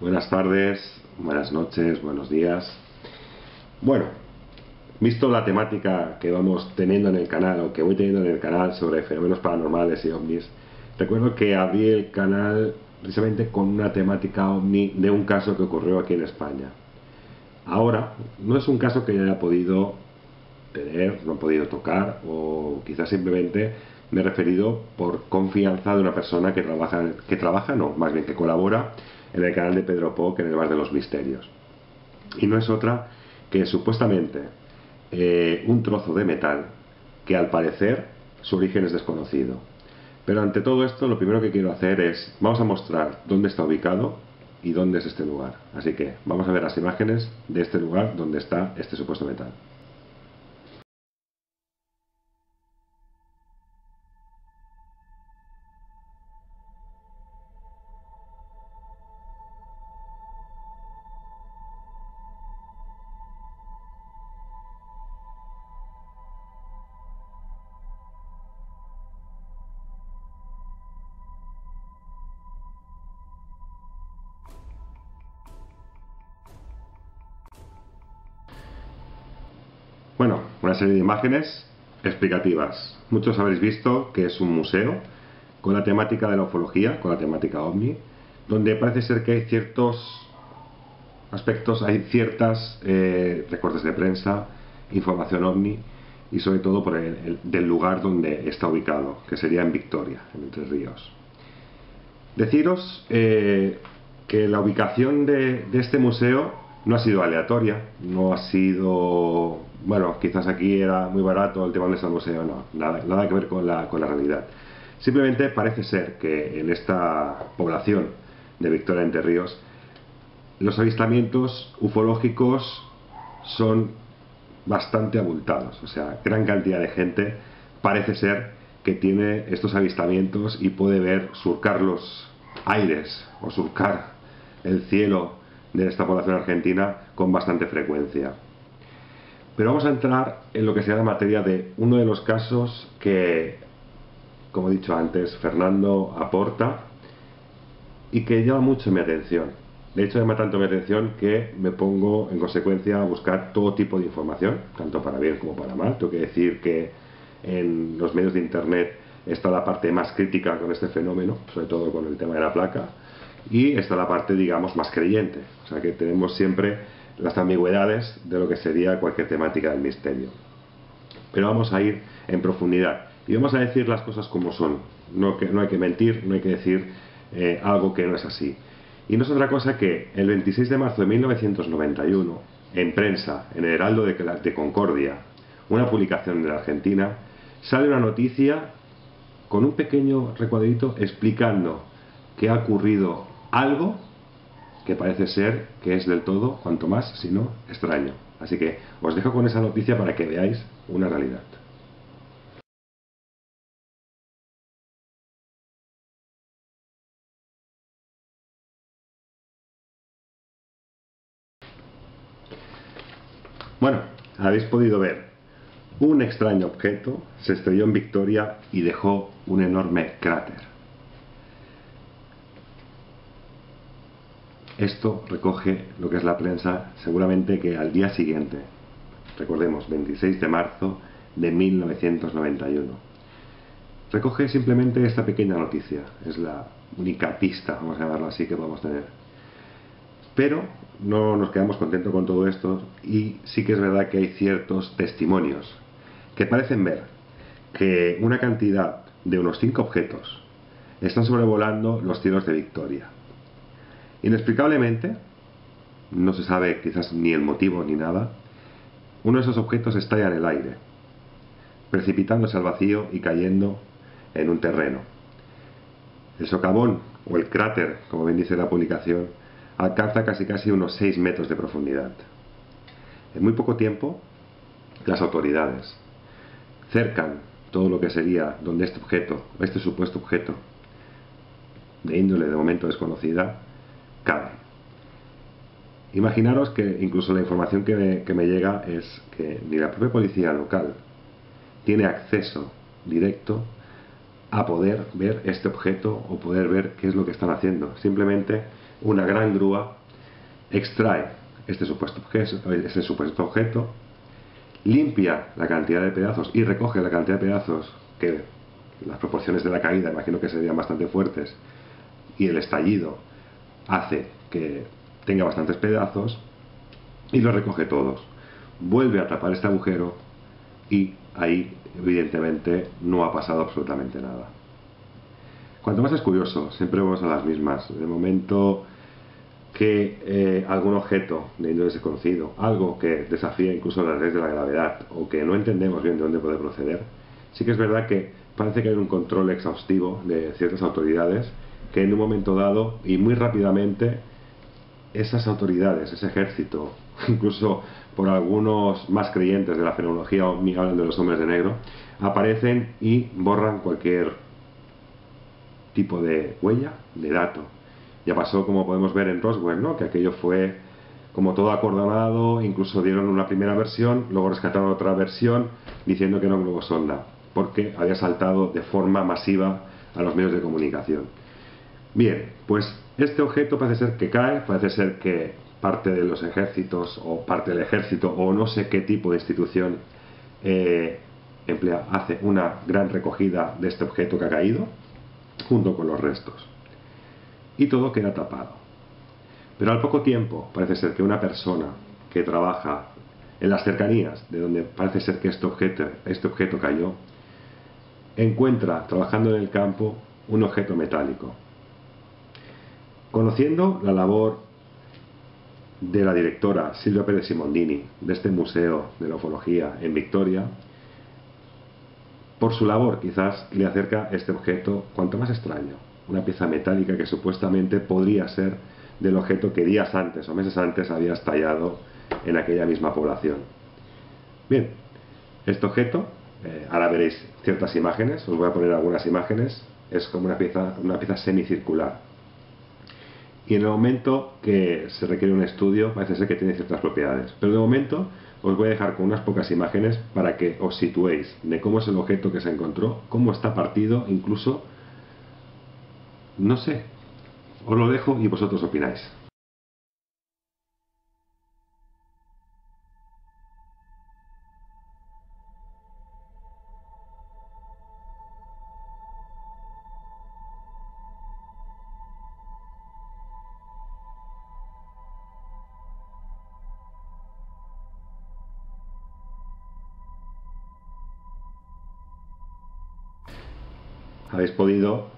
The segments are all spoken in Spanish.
buenas tardes, buenas noches, buenos días. Bueno, visto la temática que vamos teniendo en el canal o que voy teniendo en el canal sobre fenómenos paranormales y ovnis, recuerdo que abrí el canal precisamente con una temática ovni de un caso que ocurrió aquí en España. Ahora, no es un caso que yo haya podido tener, no he podido tocar o quizás simplemente me he referido por confianza de una persona que trabaja, que trabaja, no, más bien que colabora en el canal de Pedro Poc en el Bar de los Misterios. Y no es otra que supuestamente eh, un trozo de metal que al parecer su origen es desconocido. Pero ante todo esto lo primero que quiero hacer es, vamos a mostrar dónde está ubicado y dónde es este lugar. Así que vamos a ver las imágenes de este lugar donde está este supuesto metal. Bueno, una serie de imágenes explicativas. Muchos habréis visto que es un museo con la temática de la ufología, con la temática ovni, donde parece ser que hay ciertos aspectos, hay ciertas eh, recortes de prensa, información ovni y sobre todo por el, del lugar donde está ubicado, que sería en Victoria, en Entre Ríos. Deciros eh, que la ubicación de, de este museo no ha sido aleatoria, no ha sido bueno, quizás aquí era muy barato el tema de el museo, no, nada, nada que ver con la, con la realidad. Simplemente parece ser que en esta población de Victoria Entre Ríos los avistamientos ufológicos son bastante abultados, o sea, gran cantidad de gente parece ser que tiene estos avistamientos y puede ver surcar los aires o surcar el cielo de esta población argentina con bastante frecuencia. Pero vamos a entrar en lo que sea la materia de uno de los casos que, como he dicho antes, Fernando aporta y que llama mucho mi atención. De hecho, llama tanto mi atención que me pongo en consecuencia a buscar todo tipo de información, tanto para bien como para mal. Tengo que decir que en los medios de Internet está la parte más crítica con este fenómeno, sobre todo con el tema de la placa, y está la parte, digamos, más creyente. O sea que tenemos siempre las ambigüedades de lo que sería cualquier temática del misterio. Pero vamos a ir en profundidad y vamos a decir las cosas como son. No, hay que mentir, no hay que decir eh, algo que no es así. Y no es otra cosa que el 26 de marzo de 1991, en prensa, en el Heraldo de, de Concordia, una publicación de la Argentina, sale una noticia con un pequeño recuadrito explicando que ha ocurrido algo parece ser que es del todo, cuanto más, si no, extraño. Así que os dejo con esa noticia para que veáis una realidad. Bueno, habéis podido ver, un extraño objeto se estrelló en Victoria y dejó un enorme cráter. Esto recoge lo que es la prensa seguramente que al día siguiente, recordemos, 26 de marzo de 1991. Recoge simplemente esta pequeña noticia, es la única pista, vamos a llamarlo así, que podemos tener. Pero no nos quedamos contentos con todo esto y sí que es verdad que hay ciertos testimonios que parecen ver que una cantidad de unos cinco objetos están sobrevolando los cielos de Victoria Inexplicablemente, no se sabe quizás ni el motivo ni nada, uno de esos objetos estalla en el aire, precipitándose al vacío y cayendo en un terreno. El socavón, o el cráter, como bien dice la publicación, alcanza casi casi unos 6 metros de profundidad. En muy poco tiempo, las autoridades cercan todo lo que sería donde este objeto, este supuesto objeto, de índole de momento desconocida, cabe. Imaginaros que incluso la información que me, llega es que ni la propia policía local tiene acceso directo a poder ver este objeto o poder ver qué es lo que están haciendo. Simplemente una gran grúa extrae este supuesto, este supuesto objeto, limpia la cantidad de pedazos y recoge la cantidad de pedazos que las proporciones de la caída imagino que serían bastante fuertes y el estallido hace que tenga bastantes pedazos y los recoge todos. Vuelve a tapar este agujero y ahí evidentemente no ha pasado absolutamente nada. Cuanto más es curioso, siempre vamos a las mismas. De momento que eh, algún objeto de índole desconocido, algo que desafía incluso las leyes de la gravedad o que no entendemos bien de dónde puede proceder, sí que es verdad que parece que hay un control exhaustivo de ciertas autoridades que en un momento dado y muy rápidamente esas autoridades, ese ejército, incluso por algunos más creyentes de la fenomenología hablan de los hombres de negro, aparecen y borran cualquier tipo de huella, de dato. Ya pasó, como podemos ver en Roswell, ¿no? que aquello fue como todo acordonado, incluso dieron una primera versión, luego rescataron otra versión diciendo que no globo sonda, porque había saltado de forma masiva a los medios de comunicación. Bien, pues este objeto parece ser que cae, parece ser que parte de los ejércitos o parte del ejército o no sé qué tipo de institución eh, emplea, hace una gran recogida de este objeto que ha caído junto con los restos. Y todo queda tapado. Pero al poco tiempo parece ser que una persona que trabaja en las cercanías de donde parece ser que este objeto, este objeto cayó, encuentra trabajando en el campo un objeto metálico. Conociendo la labor de la directora Silvia Pérez Simondini de este Museo de la Ufología en Victoria, por su labor quizás le acerca este objeto cuanto más extraño, una pieza metálica que supuestamente podría ser del objeto que días antes o meses antes había estallado en aquella misma población. Bien, este objeto, eh, ahora veréis ciertas imágenes, os voy a poner algunas imágenes, es como una pieza, una pieza semicircular. Y en el momento que se requiere un estudio, parece ser que tiene ciertas propiedades. Pero de momento os voy a dejar con unas pocas imágenes para que os situéis de cómo es el objeto que se encontró, cómo está partido, incluso, no sé, os lo dejo y vosotros opináis. Habéis podido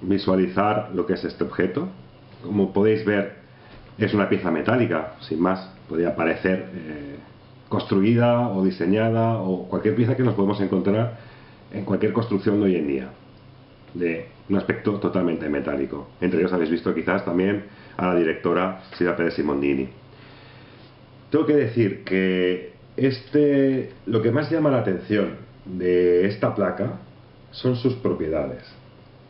visualizar lo que es este objeto. Como podéis ver, es una pieza metálica, sin más, podría parecer eh, construida o diseñada o cualquier pieza que nos podemos encontrar en cualquier construcción de hoy en día, de un aspecto totalmente metálico. Entre ellos habéis visto quizás también a la directora Silvia Pérez Simondini. Tengo que decir que este, lo que más llama la atención de esta placa son sus propiedades.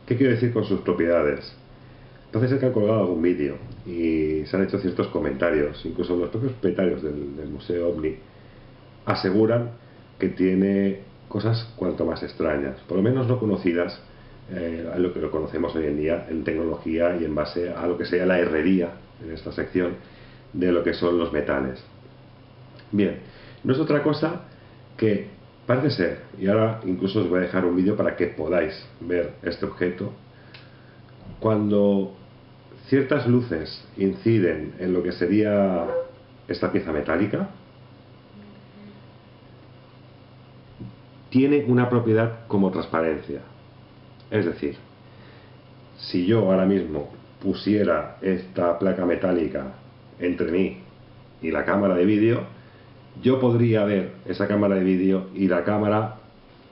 ¿Qué quiero decir con sus propiedades? Entonces que han colgado algún vídeo y se han hecho ciertos comentarios, incluso los propios propietarios del, Museo OVNI aseguran que tiene cosas cuanto más extrañas, por lo menos no conocidas eh, a lo que lo conocemos hoy en día en tecnología y en base a lo que sería la herrería en esta sección de lo que son los metales. Bien, no es otra cosa que Parece ser, y ahora incluso os voy a dejar un vídeo para que podáis ver este objeto, cuando ciertas luces inciden en lo que sería esta pieza metálica, tiene una propiedad como transparencia. Es decir, si yo ahora mismo pusiera esta placa metálica entre mí y la cámara de vídeo, yo podría ver esa cámara de vídeo y la cámara,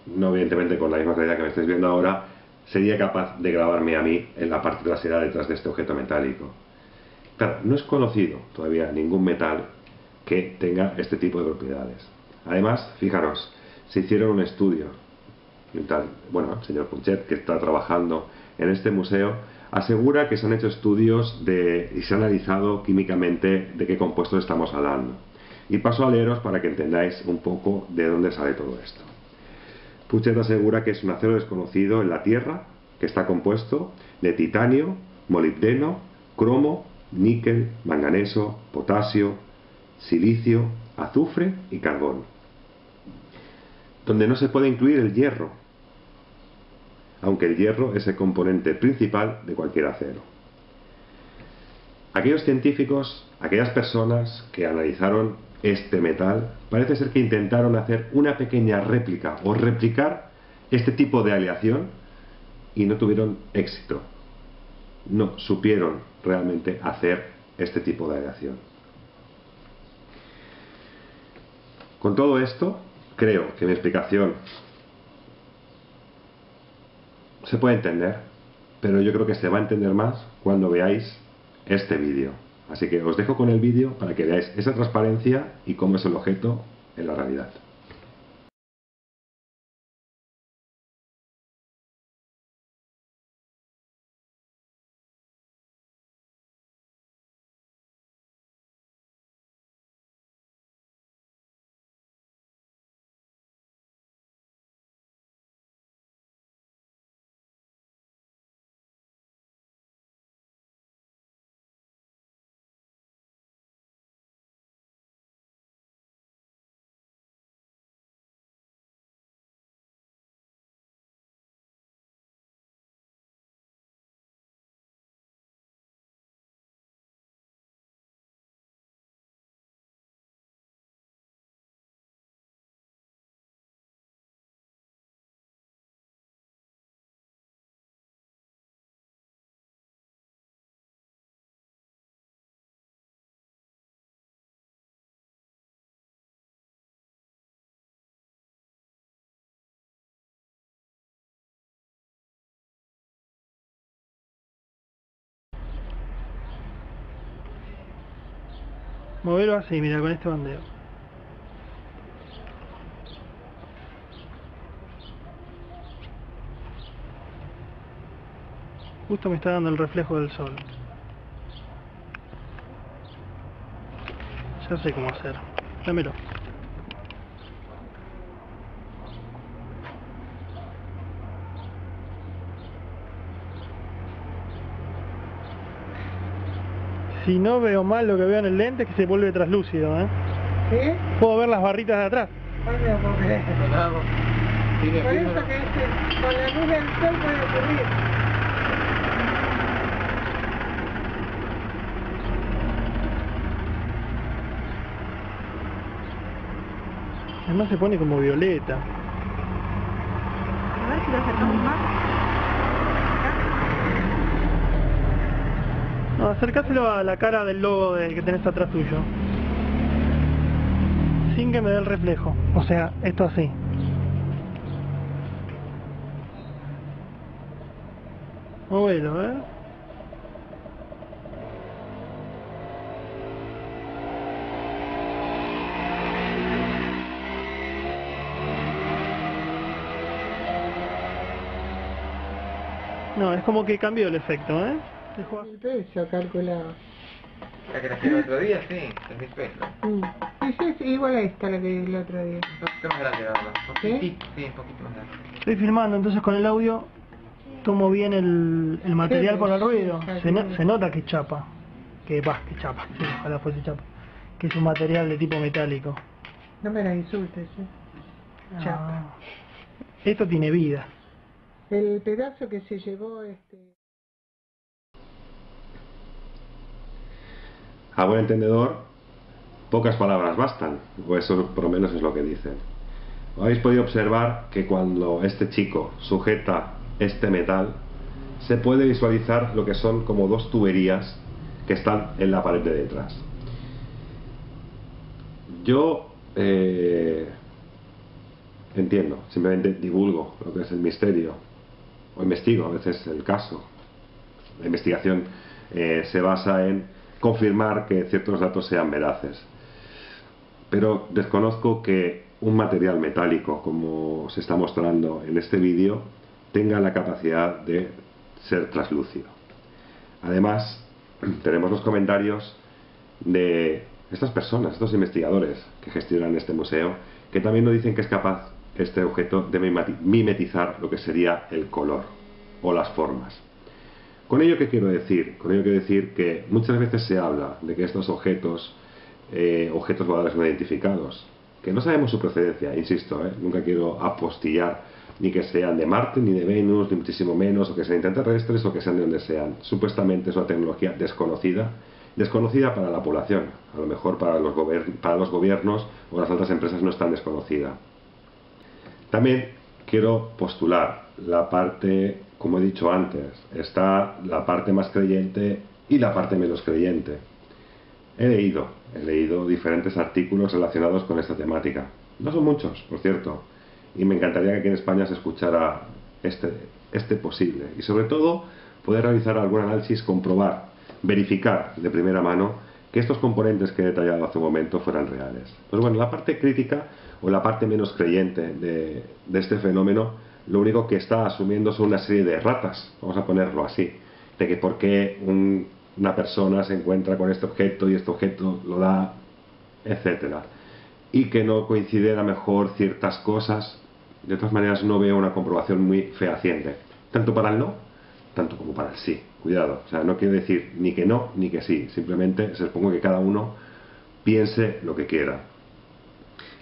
no evidentemente con la misma calidad que me estáis viendo ahora, sería capaz de grabarme a mí en la parte trasera detrás de este objeto metálico. Claro, no es conocido todavía ningún metal que tenga este tipo de propiedades. Además, fijaros, se hicieron un estudio, tal, bueno, el señor Punchet, que está trabajando en este museo, asegura que se han hecho estudios de, y se ha analizado químicamente de qué compuestos estamos hablando. Y paso a leeros para que entendáis un poco de dónde sale todo esto. Puchet asegura que es un acero desconocido en la Tierra, que está compuesto de titanio, molibdeno, cromo, níquel, manganeso, potasio, silicio, azufre y carbón. Donde no se puede incluir el hierro, aunque el hierro es el componente principal de cualquier acero. Aquellos científicos, aquellas personas que analizaron este metal, parece ser que intentaron hacer una pequeña réplica o replicar este tipo de aleación y no tuvieron éxito. No supieron realmente hacer este tipo de aleación. Con todo esto, creo que mi explicación se puede entender, pero yo creo que se va a entender más cuando veáis este vídeo. Así que os dejo con el vídeo para que veáis esa transparencia y cómo es el objeto en la realidad. Moverlo así, mira, con este bandeo. Justo me está dando el reflejo del sol. Ya sé cómo hacer. Dámelo. Si no veo mal lo que veo en el lente es que se vuelve traslúcido, ¿eh? ¿Sí? Puedo ver las barritas de atrás. Por eso que este, con la luz del sol puede ocurrir. Además se pone como violeta. A ver si lo acercamos más. No, acércaselo a la cara del logo del que tenés atrás tuyo. Sin que me dé el reflejo. O sea, esto así. Móvelo, ¿eh? No, es como que cambió el efecto, ¿eh? Dejó El peso calculado. La que la el otro día, sí, 3.000 pesos. Mm. Sí, sí, sí, igual a esta la que vi el otro día. Un poquito más grande, la verdad. Poquitito, sí, un poquito más grande. Estoy filmando, entonces con el audio tomo bien el, el material por el ruido. Se, no- se nota que chapa. Que va, que chapa. Sí, ojalá fuese chapa. Que es un material de tipo metálico. No me la insultes, ¿eh? Chapa. Ah. Esto tiene vida. El pedazo que se llevó este... A buen entendedor, pocas palabras bastan, o eso por lo menos es lo que dicen. Habéis podido observar que cuando este chico sujeta este metal, se puede visualizar lo que son como dos tuberías que están en la pared de detrás. Yo eh, entiendo, simplemente divulgo lo que es el misterio, o investigo a veces el caso. La investigación eh, se basa en confirmar que ciertos datos sean veraces. Pero desconozco que un material metálico, como se está mostrando en este vídeo, tenga la capacidad de ser traslúcido. Además, tenemos los comentarios de estas personas, estos investigadores que gestionan este museo, que también nos dicen que es capaz este objeto de mimetizar lo que sería el color o las formas. ¿Con ello qué quiero decir? Con ello quiero decir que muchas veces se habla de que estos objetos, eh, objetos voladores no identificados, que no sabemos su procedencia, insisto, ¿eh? nunca quiero apostillar ni que sean de Marte, ni de Venus, ni muchísimo menos, o que sean intraterrestres, o que sean de donde sean. Supuestamente es una tecnología desconocida, desconocida para la población, a lo mejor para los, para los gobiernos o las altas empresas no es tan desconocida. También quiero postular la parte, como he dicho antes, está la parte más creyente y la parte menos creyente. He leído, he leído diferentes artículos relacionados con esta temática. No son muchos, por cierto, y me encantaría que aquí en España se escuchara este, este posible. Y sobre todo, poder realizar algún análisis, comprobar, verificar de primera mano que estos componentes que he detallado hace un momento fueran reales. Pues bueno, la parte crítica o la parte menos creyente de, de este fenómeno, lo único que está asumiendo son una serie de ratas, vamos a ponerlo así, de que por qué una persona se encuentra con este objeto y este objeto lo da, etcétera y que no coinciden a mejor ciertas cosas. De todas maneras, no veo una comprobación muy fehaciente, tanto para el no, tanto como para el sí. Cuidado, o sea, no quiero decir ni que no ni que sí, simplemente se supongo que cada uno piense lo que quiera.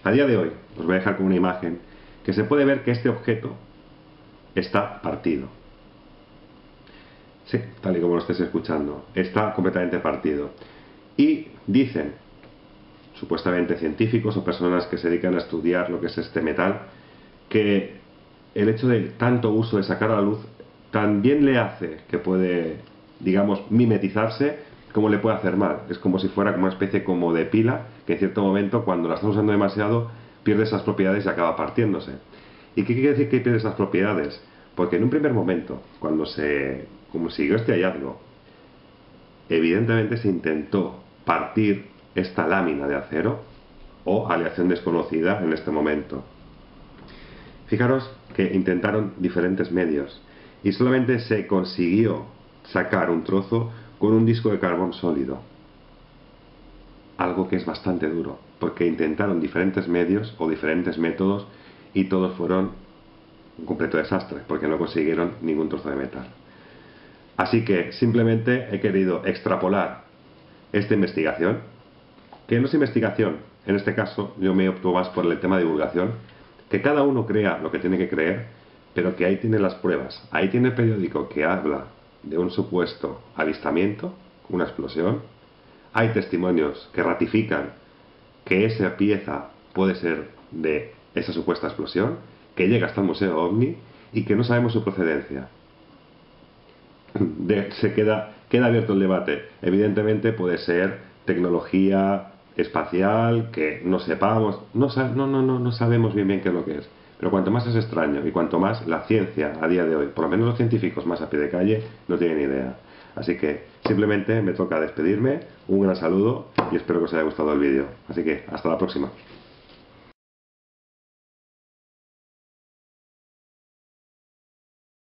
A día de hoy, os voy a dejar con una imagen que se puede ver que este objeto está partido. Sí, tal y como lo estés escuchando, está completamente partido. Y dicen supuestamente científicos o personas que se dedican a estudiar lo que es este metal, que el hecho de tanto uso de sacar a la luz también le hace que puede, digamos, mimetizarse como le puede hacer mal. Es como si fuera como una especie como de pila que en cierto momento cuando la estás usando demasiado pierde esas propiedades y acaba partiéndose. ¿Y qué quiere decir que pierde esas propiedades? Porque en un primer momento, cuando se consiguió este hallazgo, evidentemente se intentó partir esta lámina de acero o aleación desconocida en este momento. Fijaros que intentaron diferentes medios y solamente se consiguió sacar un trozo con un disco de carbón sólido. Algo que es bastante duro, porque intentaron diferentes medios o diferentes métodos y todos fueron un completo desastre, porque no consiguieron ningún trozo de metal. Así que simplemente he querido extrapolar esta investigación que no es investigación, en este caso yo me opto más por el tema de divulgación, que cada uno crea lo que tiene que creer, pero que ahí tiene las pruebas, ahí tiene el periódico que habla de un supuesto avistamiento, una explosión, hay testimonios que ratifican que esa pieza puede ser de esa supuesta explosión, que llega hasta el Museo OVNI y que no sabemos su procedencia. se queda, queda abierto el debate. Evidentemente puede ser tecnología espacial que no sepamos, no, no, no, no, no sabemos bien bien qué es lo que es. Pero cuanto más es extraño y cuanto más la ciencia a día de hoy, por lo menos los científicos más a pie de calle, no tienen idea. Así que simplemente me toca despedirme, un gran saludo y espero que os haya gustado el vídeo. Así que hasta la próxima.